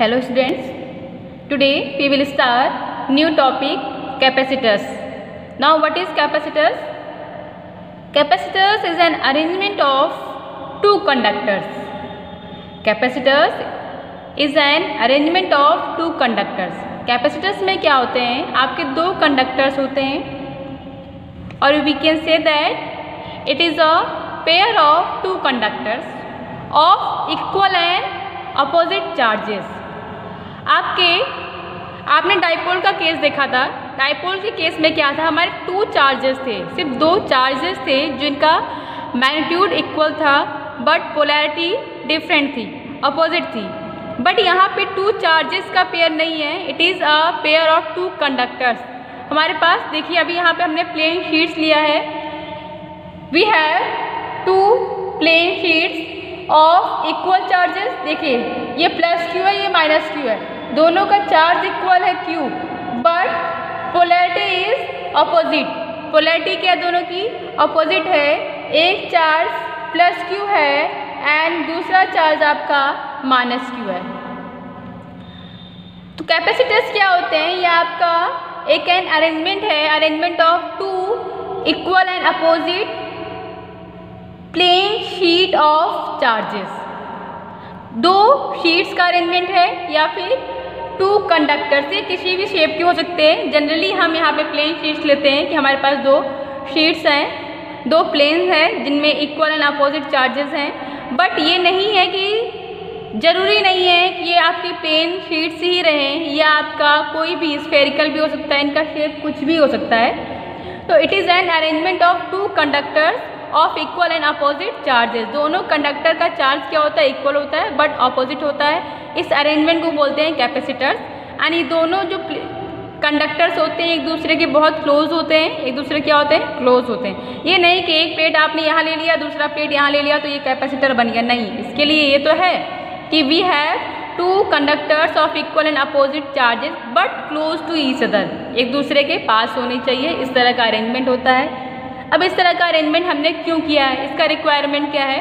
Hello students, today we will start new topic capacitors. Now what is capacitors? Capacitors is an arrangement of two conductors. Capacitors is an arrangement of two conductors. Capacitors में क्या होते हैं आपके दो conductors होते हैं और we can say that it is a pair of two conductors of equal and opposite charges. आपके, आपने डाइपोल का केस देखा था। डाइपोल के केस में क्या था? हमारे टू चार्जेस थे। सिर्फ़ दो चार्जेस थे जिनका मैग्नीट्यूड इक्वल था बट पोलैरिटी डिफरेंट थी अपोजिट थी। बट यहाँ पे टू चार्जेस का पेयर नहीं है। It is a pair of two conductors हमारे पास, देखिए, अभी यहाँ पे हमने प्लेन शीट्स लिया है। We have two plane sheets of equal charges देखिए, ये प्लस क्यू है, ये माइनस क्यू है। दोनों का चार्ज इक्वल है Q but polarity is opposite polarity क्या दोनों की? अपोजिट है। एक चार्ज प्लस क्यू है एंड दूसरा चार्ज आपका माइनस क्यू है। तो कैपेसिटर्स क्या होते हैं? ये आपका एक एन अरेंजमेंट है। Arrangement of two equal and opposite plane sheet of charges दो शीट्स का अरेंजमेंट है या फिर टू कंडक्टर से किसी भी शेप के हो सकते हैं। जनरली हम यहाँ पे प्लेन शीट्स लेते हैं कि हमारे पास दो शीट्स हैं, दो प्लेन हैं, जिनमें इक्वल एंड अपोजिट चार्जेस हैं। बट ये नहीं है कि ज़रूरी नहीं है कि ये आपकी प्लेन शीट्स ही रहें, या आपका कोई भी स्फेरिकल भी हो सकता है, इनका शेप कुछ भी हो सकता है। तो it is an arrangement of two conductors of equal and opposite charges. दोनों कंडक्टर का चार्ज क्या होता है? इक्वल होता है बट अपोजिट होता है। इस अरेंजमेंट को बोलते हैं कैपेसिटर्स एंड ये दोनों जो कंडक्टर्स होते हैं, एक दूसरे के बहुत क्लोज होते हैं। एक दूसरे क्या होते हैं? क्लोज होते हैं। ये नहीं कि एक प्लेट आपने यहाँ ले लिया, दूसरा प्लेट यहाँ ले लिया तो ये कैपेसिटर बन गया। नहीं, इसके लिए ये तो है कि we have two conductors of equal and opposite charges but close to each other एक दूसरे के पास होने चाहिए। इस तरह का अरेंजमेंट होता है। अब इस तरह का अरेंजमेंट हमने क्यों किया है? इसका रिक्वायरमेंट क्या है?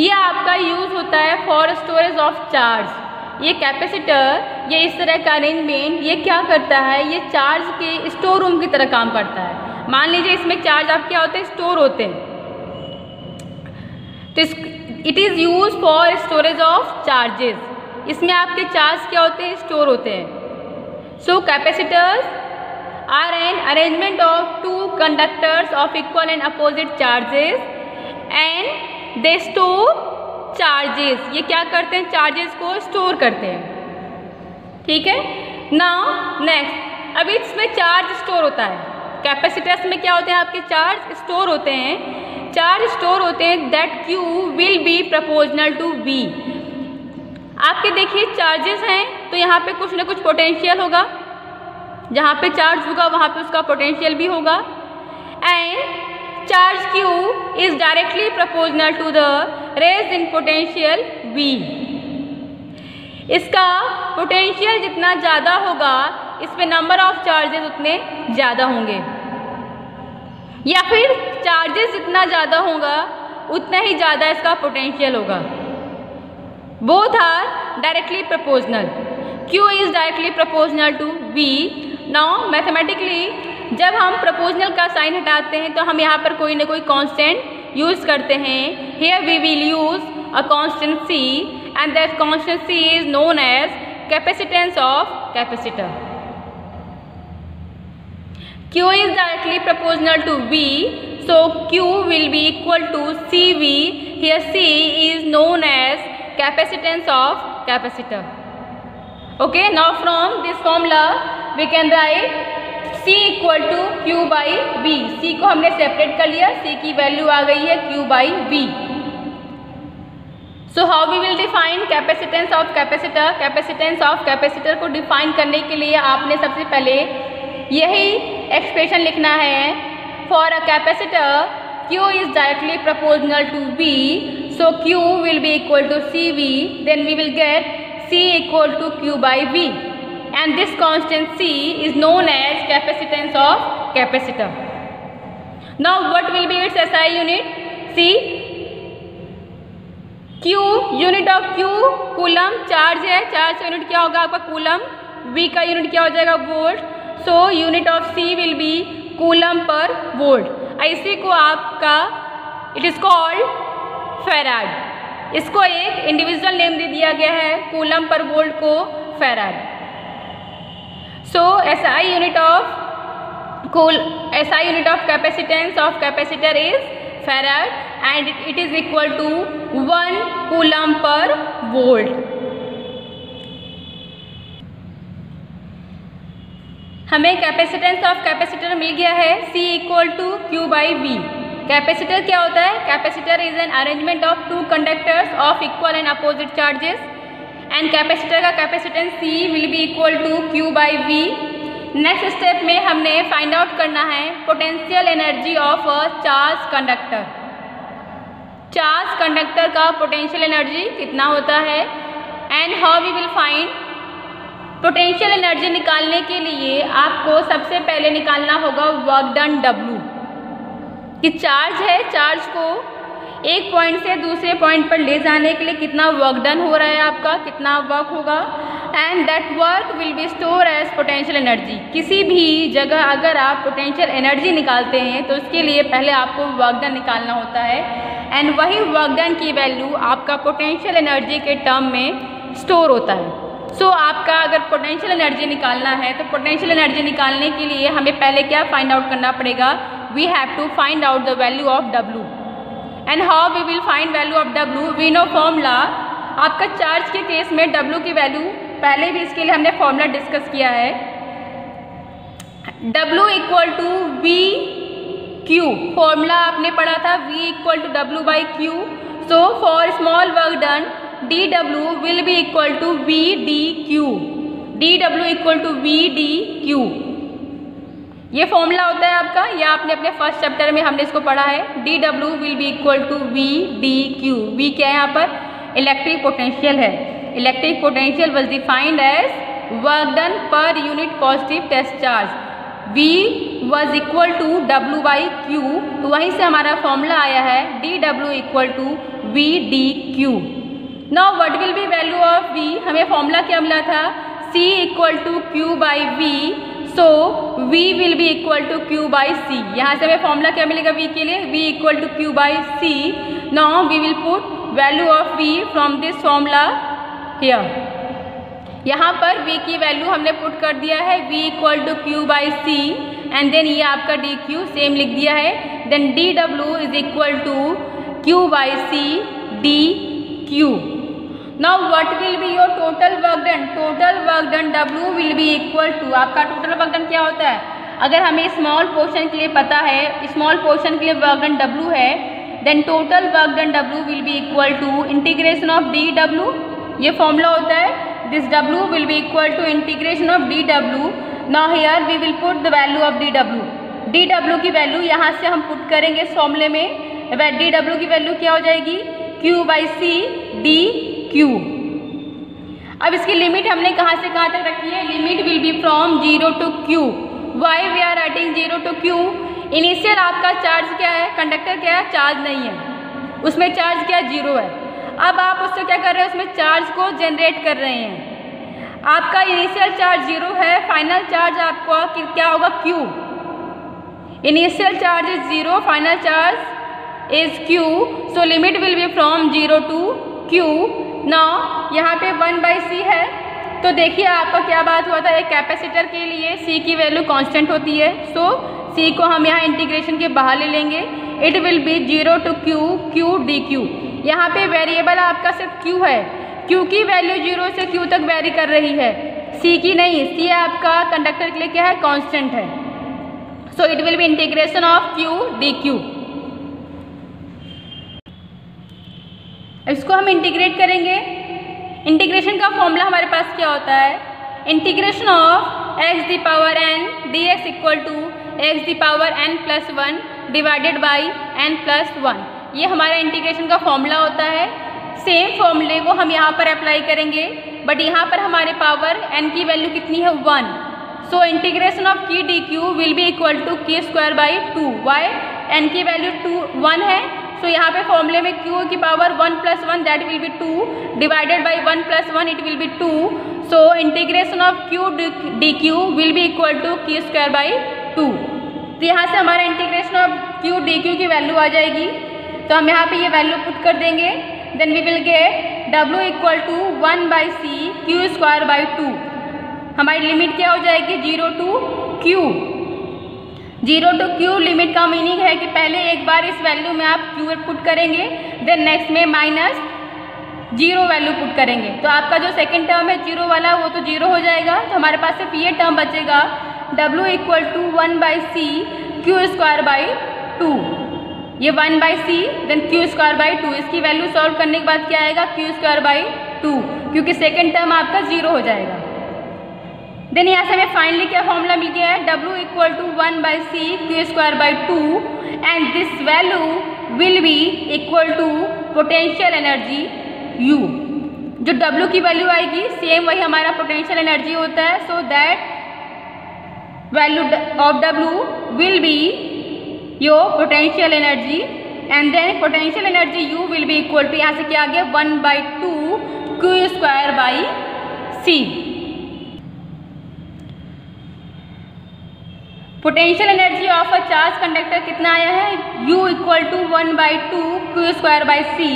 ये आपका यूज़ होता है फॉर स्टोरेज ऑफ़ चार्ज ये कैपेसिटर ये इस तरह का अरेंजमेंट ये क्या करता है? ये चार्ज के स्टोर रूम की तरह काम करता है. मान लीजिए इसमें चार्ज आप क्या होते हैं? स्टोर होते हैं. तो it is use for storage of charges इसमें आपके चार्ज क्या होते हैं? स्टोर होते हैं. So capacitors are an arrangement of two conductors of equal and opposite charges and they store charges. ये क्या करते हैं? चार्जेस को स्टोर करते हैं। ठीक है? नाउ नेक्स्ट अभी इसमें चार्ज स्टोर होता है। कैपेसिटर्स में क्या होते हैं आपके? चार्ज स्टोर होते हैं। चार्ज स्टोर होते हैं that Q will be proportional to V आपके देखिए चार्जेस हैं तो यहाँ पे कुछ ना कुछ पोटेंशियल होगा। जहाँ पे चार्ज होगा, वहाँ पे उसका पोटेंशियल भी होगा। And charge Q is directly proportional to the raise in potential V इसका पोटेंशियल जितना ज़्यादा होगा इस पे नंबर ऑफ़ चार्जेस उतने ज़्यादा होंगे। या फिर चार्जेस जितना ज़्यादा होगा, उतना ही ज़्यादा इसका पोटेंशियल होगा। Both are directly proportional Q is directly proportional to V now mathematically जब हम प्रपोजनल का साइन हटाते हैं तो हम यहाँ पर कोई ना कोई कॉन्स्टेंट यूज़ करते हैं। Here we will use a constant C and that constant C is known as capacitance of capacitor Q is directly proportional to V so Q will be equal to C V here C is known as capacitance of capacitor okay now from this formula we can write C equal to Q by V C को हमने separate कर लिया. C की value आ गई है Q by V so how we will define capacitance of capacitor capacitance of capacitor को define करने के लिए आपने सबसे पहले यही एक्सप्रेशन लिखना है. For a capacitor Q is directly proportional to V. So, Q will be to C V then we will get C equal to Q by V. and this constant C is known as capacitance of capacitor. Now, what will be its SI unit? C. Q unit of Q coulomb charge है charge unit क्या होगा आपका? Coulomb we का unit क्या हो जाएगा? Volt so unit of C will be coulomb per volt ऐसे को आपका इट इज़ कॉल्ड फेराड इसको एक इंडिविजुअल नेम दे दिया गया है कूलम पर वोल्ट को farad so S I unit of SI unit of capacitance of capacitor is farad and it, it is equal to 1 coulomb per volt. हमें capacitance of capacitor मिल गया है C equal to Q by V capacitor क्या होता है? Capacitor is an arrangement of two conductors of equal and opposite charges and capacitor का capacitance C will be equal to Q by V next step में हमने find out करना है potential energy of a charge conductor charge conductor का potential energy कितना होता है? And how we will find potential energy निकालने के लिए आपको सबसे पहले निकालना होगा वर्क डन डब्लू कि चार्ज है चार्ज को एक पॉइंट से दूसरे पॉइंट पर ले जाने के लिए कितना वर्क डन हो रहा है आपका कितना वर्क होगा? And that work will be store as potential energy किसी भी जगह अगर आप पोटेंशियल एनर्जी निकालते हैं तो उसके लिए पहले आपको वर्क डन निकालना होता है। एंड वही वर्क डन की वैल्यू आपका पोटेंशियल एनर्जी के टर्म में स्टोर होता है। सो so, आपका अगर पोटेंशियल एनर्जी निकालना है तो पोटेंशियल एनर्जी निकालने के लिए हमें पहले क्या फाइंड आउट करना पड़ेगा? We have to find out the value of W and how we will find value of W we know formula आपका चार्ज के केस में डब्लू की वैल्यू पहले भी इसके लिए हमने फॉर्मूला डिस्कस किया है। W equal to V Q formula आपने पढ़ा था V equal to W by Q so for small work done d W will be equal to V d Q d W equal to V d Q ये formula होता है आपका, या आपने अपने फ़र्स्ट चैप्टर में हमने इसको पढ़ा है d W will be equal to V d Q V क्या है यहाँ पर? इलेक्ट्रिक पोटेंशियल है। Electric potential was defined as work done per unit positive test charge V was equal to W by Q तो वहीं से हमारा formula आया है d W equal to V d Q now what will be value of V? हमें formula क्या मिला था? C equal to Q by V so V will be equal to Q by C यहाँ से हमें formula क्या मिलेगा V के लिए? V equal to Q by C now we will put value of V from this formula here यहाँ पर v की वैल्यू हमने पुट कर दिया है. V equal to Q by C and then ये आपका डी क्यू सेम लिख दिया है. Then d W is equal to Q by C d Q now what will be your total work done total work done W will be equal to आपका total work done क्या होता है? अगर हमें small portion के लिए पता है स्मॉल पोर्शन के लिए वर्क डन डब्ल्यू है then total work done W will be equal to integration of d W ये फॉर्मूला होता है this W will be equal to integration of d W of here now will put the value of d W d W की value यहाँ से हम put करेंगे इस फॉर्मूले में डी डब्ल्यू की वैल्यू क्या हो जाएगी? Q by C d Q अब इसकी लिमिट हमने कहाँ से कहाँ तक रखी है? Limit will be from zero to Q why we are writing zero to Q initial आपका चार्ज क्या है? कंडक्टर क्या है? चार्ज नहीं है। उसमें चार्ज क्या? ज़ीरो है। अब आप उससे क्या कर रहे हैं? उसमें चार्ज को जनरेट कर रहे हैं। आपका इनिशियल चार्ज ज़ीरो है। फाइनल चार्ज आपको क्या होगा? Q initial charge is zero final charge is Q so limit will be from zero to Q now यहाँ पे वन बाई सी है। तो देखिए आपका क्या बात हुआ था एक कैपेसिटर के लिए सी की वैल्यू कांस्टेंट होती है। सो so, सी को हम यहाँ इंटीग्रेशन के बाहर ले लेंगे। It will be zero to Q Q d Q यहाँ पे वेरिएबल आपका सिर्फ़ क्यू है। क्यू की वैल्यू ज़ीरो से क्यू तक वेरी कर रही है। सी की नहीं सी आपका कंडक्टर के लिए क्या है कांस्टेंट है। So it will be integration of Q d Q इसको हम इंटीग्रेट करेंगे। इंटीग्रेशन का फॉर्मूला हमारे पास क्या होता है? Integration of X the power N d X equal to X the power N plus one divided by N plus one ये हमारा इंटीग्रेशन का फॉर्मूला होता है। सेम फॉर्मूले को हम यहाँ पर अप्लाई करेंगे। बट यहाँ पर हमारे पावर एन की वैल्यू कितनी है? One so integration of Q d Q will be equal to Q square by two why N की वैल्यू टू वन है। सो यहाँ पे फॉर्मूले में क्यू की power one plus one that will be two divided by one plus one it will be two so integration of Q d Q will be equal to Q square by two तो यहाँ से हमारा integration of Q d Q की value आ जाएगी. तो हम यहाँ पे ये वैल्यू पुट कर देंगे. Then we will get W equal to one by C Q square by two हमारी लिमिट क्या हो जाएगी? Zero to Q zero to Q limit का मीनिंग है कि पहले एक बार इस वैल्यू में आप क्यू पुट करेंगे देन नेक्स्ट में माइनस ज़ीरो वैल्यू पुट करेंगे। तो आपका जो सेकेंड टर्म है, ज़ीरो वाला, वो तो ज़ीरो हो जाएगा। तो हमारे पास सिर्फ़ ये टर्म बचेगा W equal to one by C Q square by two ये one by C then Q square by two इसकी वैल्यू सॉल्व करने के बाद क्या आएगा? क्यू स्क्वायर बाई टू क्योंकि सेकेंड टर्म आपका ज़ीरो हो जाएगा। देन यहाँ से हमें फाइनली क्या फॉर्मूला मिल गया है? W equal to one by C Q square by two and this value will be equal to potential energy U जो डब्ल्यू की वैल्यू आएगी सेम वही हमारा पोटेंशियल एनर्जी होता है so that value of W will be your potential energy and then potential energy U will be equal to यहाँ से क्या आ गया? One by two Q square by C potential energy of a charge conductor कितना आया है? U equal to one by two Q square by C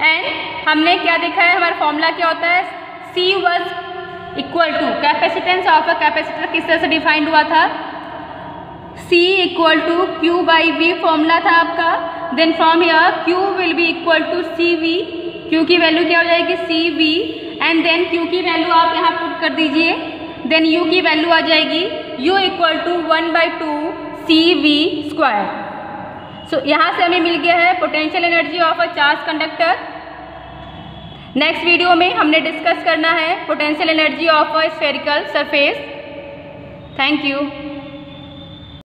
and हमने क्या देखा है? हमारा फॉर्मूला क्या होता है? C was equal to capacitance of a capacitor किस तरह से डिफाइंड हुआ था? C equal to Q by V formula था आपका। Then from here Q will be equal to C V Q की वैल्यू क्या हो जाएगी? C V and then Q की वैल्यू आप यहाँ पुट कर दीजिए। देन u की वैल्यू आ जाएगी। U equal to one by two C V square so यहाँ से हमें मिल गया है potential energy of a charge conductor next video में हमने डिस्कस करना है potential energy of a spherical surface thank you